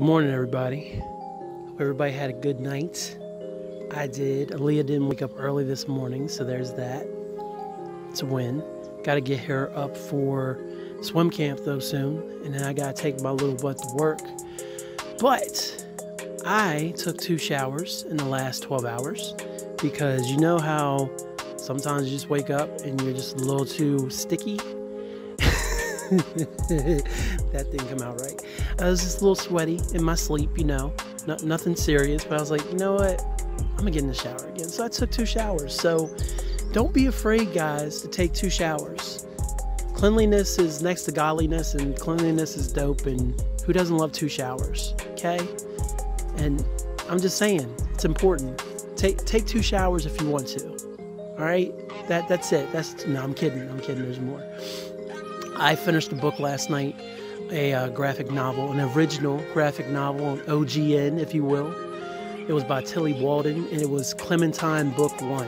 Good morning, everybody. Everybody had a good night. I did. Aaliyah didn't wake up early this morning, so there's that. It's a win. Got to get her up for swim camp though soon, and then I got to take my little butt to work. But I took two showers in the last 12 hours because you know how sometimes you just wake up and you're just a little too sticky. that didn't come out right. I was just a little sweaty in my sleep, you know, no, nothing serious, but I was like, you know what? I'm gonna get in the shower again. So I took two showers. So don't be afraid, guys, to take two showers. Cleanliness is next to godliness, and cleanliness is dope. And who doesn't love two showers? Okay. And I'm just saying, it's important. Take take two showers if you want to. All right. That that's it. That's no. I'm kidding. I'm kidding. There's more. I finished a book last night, a uh, graphic novel, an original graphic novel, OGN, if you will. It was by Tillie Walden, and it was Clementine Book One.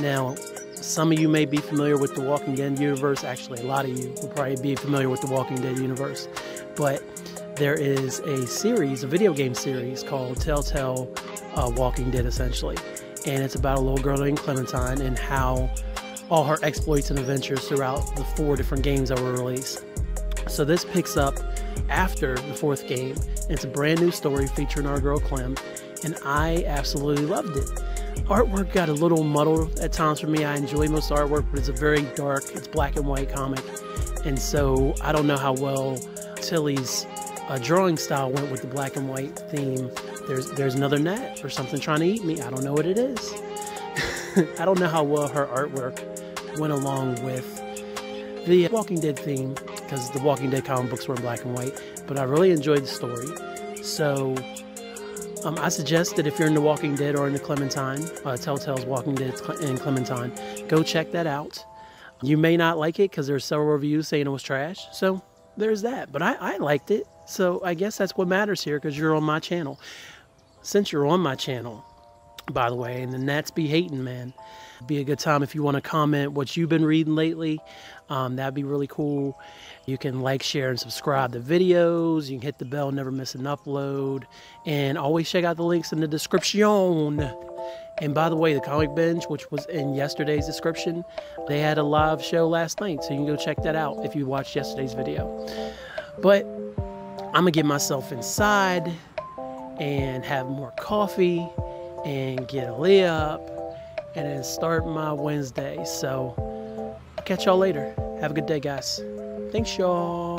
Now, some of you may be familiar with the Walking Dead universe. Actually, a lot of you will probably be familiar with the Walking Dead universe. But there is a series, a video game series called Telltale uh, Walking Dead, essentially. And it's about a little girl named Clementine and how all her exploits and adventures throughout the four different games that were released. So this picks up after the fourth game. It's a brand new story featuring our girl Clem, and I absolutely loved it. Artwork got a little muddled at times for me. I enjoy most artwork, but it's a very dark, it's black and white comic. And so I don't know how well Tillie's uh, drawing style went with the black and white theme. There's there's another net or something trying to eat me. I don't know what it is. I don't know how well her artwork went along with the Walking Dead theme because the Walking Dead comic books were in black and white, but I really enjoyed the story. So um, I suggest that if you're into Walking Dead or into Clementine, uh, Telltale's Walking Dead and Clementine, go check that out. You may not like it because there's several reviews saying it was trash, so there's that. But I, I liked it, so I guess that's what matters here because you're on my channel. Since you're on my channel, by the way, and the gnats be hating, man. Be a good time if you want to comment what you've been reading lately. Um, that'd be really cool. You can like, share, and subscribe to videos. You can hit the bell, never miss an upload. And always check out the links in the description. And by the way, the Comic bench, which was in yesterday's description, they had a live show last night. So you can go check that out if you watched yesterday's video. But I'm going to get myself inside and have more coffee and get Aaliyah up and then start my Wednesday. So, catch y'all later. Have a good day, guys. Thanks, y'all.